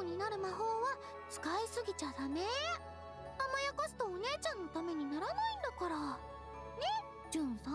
顔になる魔法は使いすぎちゃダメ。甘やかすとお姉ちゃんのためにならないんだから。ねじゅんさん？